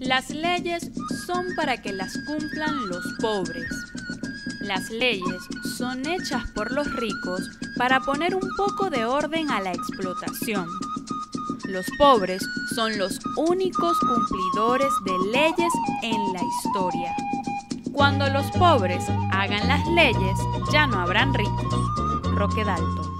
Las leyes son para que las cumplan los pobres. Las leyes son hechas por los ricos para poner un poco de orden a la explotación. Los pobres son los únicos cumplidores de leyes en la historia. Cuando los pobres hagan las leyes, ya no habrán ricos. Roque Dalton.